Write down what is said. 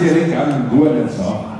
Ceará em Carindu, olha só.